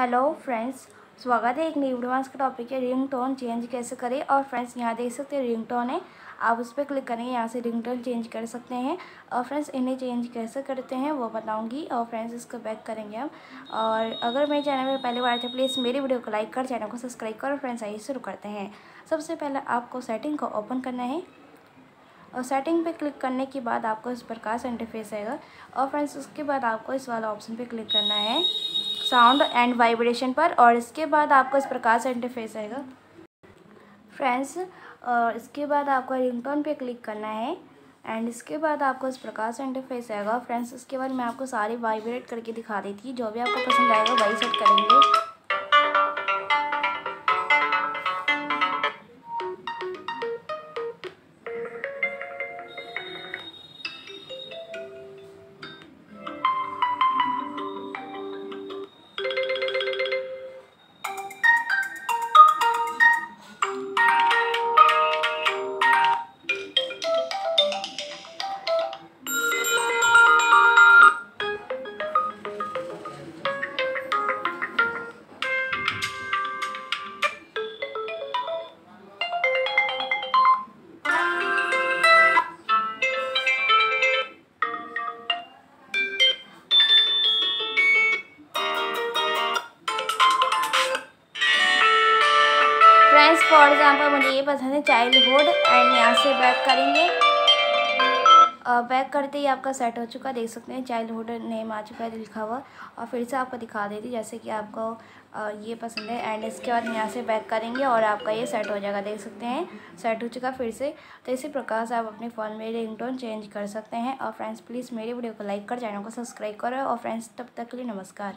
Hello friends, स्वागत है एक नई वीडियो के टॉपिक है रिंग टोन चेंज कैसे करें? और फ्रेंड्स, यहाँ देख सकते हैं रिंग टोन है। आप उस पर क्लिक करेंगे यहाँ से रिंग टोन चेंज कर सकते हैं। और फ्रेंड्स, इन्हें चेंज कैसे करते हैं, वो बताऊँगी। और फ्रेंड्स, इसको बैक करेंगे हम। और अगर मेरे चैनल में पहले बार थे प्लीज़ मेरी वीडियो को लाइक कर चैनल को सब्सक्राइब कर। और फ्रेंड्स, आइए शुरू करते हैं। सबसे पहले आपको सेटिंग को ओपन करना है। और सेटिंग पे क्लिक करने के बाद आपको इस प्रकार से इंटरफेस आएगा। और फ्रेंड्स, उसके बाद आपको इस वाला ऑप्शन पे क्लिक करना है। साउंड एंड वाइब्रेशन पर और इसके बाद आपको इस प्रकार से इंटरफेस आएगा। फ्रेंड्स और इसके बाद आपको रिंगटोन पे क्लिक करना है एंड इसके बाद आपको इस प्रकार से इंटरफेस आएगा। फ्रेंड्स इसके बाद मैं आपको सारे वाइब्रेट करके दिखा देती जो भी आपको पसंद आएगा, वही सेट करेंगे। फ्रेंड्स फॉर एग्जांपल मुझे ये पसंद है चाइल्डहुड एंड यहाँ से बैक करेंगे। बैक करते ही आपका सेट हो चुका, देख सकते हैं चाइल्डहुड नेम आ चुका है, लिखा हुआ। और फिर से आपको दिखा देती जैसे कि आपको ये पसंद है। एंड इसके बाद यहाँ से बैक करेंगे और आपका ये सेट हो जाएगा, देख सकते हैं। सेट हो चुका फिर से। तो इसी प्रकार से आप अपने फ़ोन में रिंगटोन चेंज कर सकते हैं। और फ्रेंड्स प्लीज़ मेरे वीडियो को लाइक कर चैनल को सब्सक्राइब करो। और फ्रेंड्स तब तक के लिए नमस्कार।